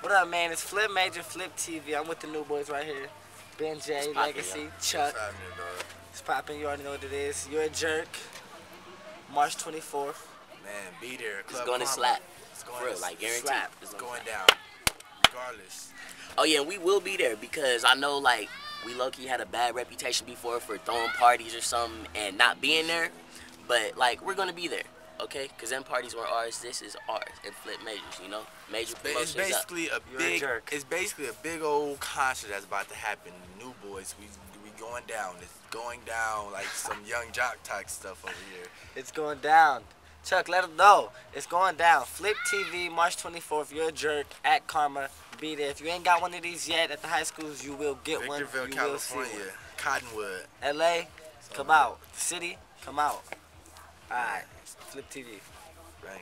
What up, man? It's Flip Major Flip TV. I'm with the New Boyz right here. Ben J, poppin', Legacy, Chuck. What's happening, dog? It's popping. You already know what it is. You're a jerk. March 24th. Man, be there. It's Club going to slap. It's For going real, to like guaranteed. slap. It's It's gonna slap. down. Regardless. Oh yeah, we will be there because I know like we low key had a bad reputation before for throwing parties or something and not being there, but like we're gonna be there, okay? Cause them parties weren't ours. This is ours. And Flip Major's, you know, major Ba- It's promotions up. basically a You're a big. jerk. It's basically a big old concert that's about to happen. New Boyz, we we going down. It's going down like some young jock type stuff over here. It's going down. Chuck, let them know. It's going down. Flip TV, March 24th. You're a jerk. At Karma. Be there. If you ain't got one of these yet at the high schools, you will get one. Victorville, You will see California. one. Cottonwood. LA, come out. The city, come out. Alright. Flip TV. Right.